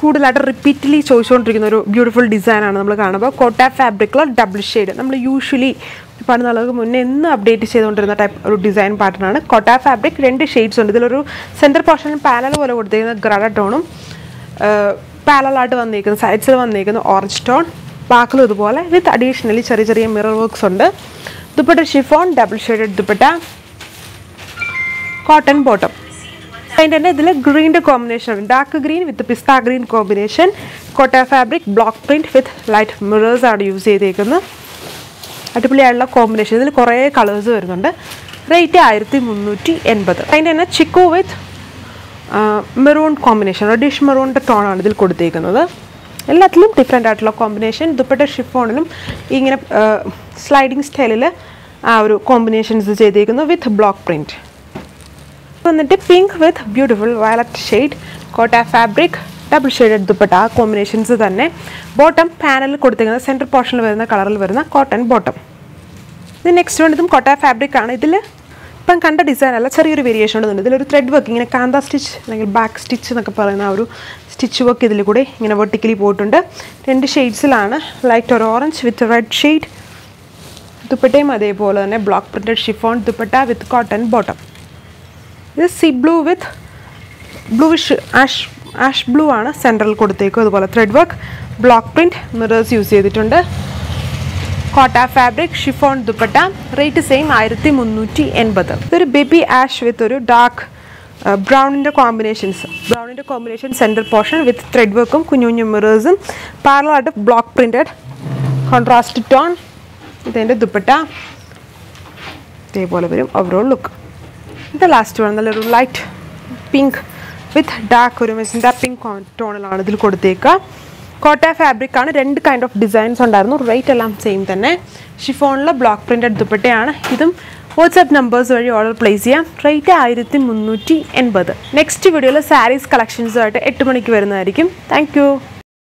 കൂടുതലായിട്ട് റിപ്പീറ്റ്ലി ചോദിച്ചുകൊണ്ടിരിക്കുന്ന ഒരു ബ്യൂട്ടിഫുൾ ഡിസൈനാണ് നമ്മൾ കാണുമ്പോൾ കോട്ട ഫാബ്രിക്കിൽ ഡബിൾ ഷെയ്ഡ് നമ്മൾ യൂഷ്വലി ഒരുപാട് നാളുകൾക്ക് മുന്നേ എന്നും അപ്ഡേറ്റ് ചെയ്തുകൊണ്ടിരുന്ന ടൈപ്പ് ഒരു ഡിസൈൻ പാറ്റേണാണ് കോട്ട ഫാബ്രിക് രണ്ട് ഷെയ്ഡ്സ് ഉണ്ട്. ഇതിലൊരു സെന്റർ പോർഷനിൽ പാനൽ പോലെ കൊടുത്തിരിക്കുന്ന ഗ്രഡ ടോണും പാരലായിട്ട് വന്നിരിക്കുന്ന. സൈഡ്സിൽ വന്നിരിക്കുന്ന ഓറഞ്ച് ടോൺ ബാക്കിലും ഇതുപോലെ വിത്ത് അഡീഷണലി ചെറിയ ചെറിയ മിറർ വർക്ക്സ് ഉണ്ട്. Dupatta chiffon double shaded dupatta. Cotton bottom അതിന്റെ തന്നെ ഇതിൽ ഗ്രീന്റെ combination dark green with pista green combination Kota fabric block print with light mirrors ആണ് യൂസ് ചെയ്തേക്കുന്നത്. അടിപൊളിയായുള്ള കോമ്പിനേഷൻ ഇതിൽ കുറേ കളേഴ്സ് വരുന്നുണ്ട്. റേറ്റ് ആയിരത്തി മുന്നൂറ്റി എൺപത് അതിന്റെ തന്നെ ചിക്കു വിത്ത് മെറൂൺ കോമ്പിനേഷൻ ഡിഷ് മെറൂണിന്റെ ടോണാണ് ഇതിൽ കൊടുത്തേക്കുന്നത്. എല്ലാത്തിലും ഡിഫറെന്റ് ആയിട്ടുള്ള കോമ്പിനേഷൻ ദുപ്പട്ട ഷിഫോണിലും ഇങ്ങനെ സ്ലൈഡിങ് സ്റ്റൈലിൽ ആ ഒരു കോമ്പിനേഷൻസ് ചെയ്തേക്കുന്നു വിത്ത് ബ്ലോക്ക് പ്രിന്റ് വന്നിട്ട് pink with beautiful violet shade Kota fabric double shaded dupatta ആ കോമ്പിനേഷൻസ് തന്നെ ബോട്ടം പാനലിൽ കൊടുത്തിരിക്കുന്ന സെന്റർ പോർഷനിൽ വരുന്ന കളറിൽ വരുന്ന കോട്ടൺ ബോട്ടം ഇത് നെക്സ്റ്റ് വൺ ഇതും കോട്ട ഫാബ്രിക് ആണ്. ഇതിൽ ഇപ്പം കണ്ട ഡിസൈൻ അല്ല ചെറിയൊരു വേരിയേഷൻ ഉണ്ട് ഇതിലൊരു ത്രെഡ് വർക്ക് ഇങ്ങനെ കാന്ത സ്റ്റിച്ച് അല്ലെങ്കിൽ ബാക്ക് സ്റ്റിച്ച് എന്നൊക്കെ പറയുന്ന ആ ഒരു സ്റ്റിച്ച് വർക്ക് ഇതിൽ കൂടെ ഇങ്ങനെ വെർട്ടിക്കലി പോയിട്ടുണ്ട്. രണ്ട് ഷെയ്ഡ്സിലാണ് ലൈറ്റ് ഒരു ഓറഞ്ച് വിത്ത് റെഡ് ഷെയ്ഡ് ദുപ്പട്ടയും അതേപോലെ തന്നെ block printed chiffon dupatta with cotton bottom ഇത് sea blue with bluish ash ash blue ആണ് സെൻട്രൽ കൊടുത്തേക്കും. അതുപോലെ thread work block print mirrors use ചെയ്തിട്ടുണ്ട്. Kota fabric chiffon dupatta rate same ആയിരത്തി മുന്നൂറ്റി എൺപത് ഇതൊരു ബേബി ആഷ് വിത്ത് ഒരു ഡാർക്ക് ബ്രൗണിന്റെ combinations ബ്രൗണിന്റെ combination centre portion with thread വർക്കും കുഞ്ഞു കുഞ്ഞു മിറേഴ്സും പാരലായിട്ട് ബ്ലോക്ക് പ്രിന്റഡ് കോൺട്രാസ്റ്റ് ടോൺ ഇതിന്റെ ദുപ്പട്ട. ഇതേപോലെ വരും ഓവറോൾ ലുക്ക് ഇത് ലാസ്റ്റ് വൺ നല്ലൊരു ലൈറ്റ് പിങ്ക് വിത്ത് ഡാർക്ക് ഒരു മെസ്സിന്റെ പിങ്ക് ടോണിലാണ് ഇതിൽ കൊടുത്തേക്കുക കോട്ട ഫാബ്രിക് ആണ്. രണ്ട് കൈൻഡ് ഓഫ് ഡിസൈൻസ് ഉണ്ടായിരുന്നു. റേറ്റ് എല്ലാം സെയിം തന്നെ. ഷിഫോണിൽ ബ്ലോക്ക് പ്രിന്റ് ദുപ്പട്ടയാണ്. ഇതും വാട്സാപ്പ് നമ്പേഴ്സ് വഴി ഓർഡർ പ്ലേസ് ചെയ്യാം. റേറ്റ് ആയിരത്തി മുന്നൂറ്റി എൺപത് നെക്സ്റ്റ് വീഡിയോയിൽ സാരീസ് കളക്ഷൻസുമായിട്ട് എട്ട് മണിക്ക് വരുന്നതായിരിക്കും. താങ്ക്